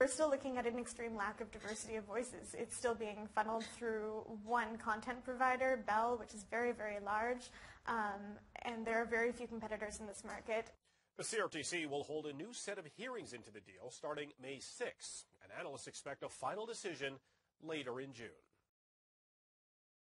We're still looking at an extreme lack of diversity of voices. It's still being funneled through one content provider, Bell, which is very, very large, um, and there are very few competitors in this market. The CRTC will hold a new set of hearings into the deal starting May 6, and analysts expect a final decision later in June.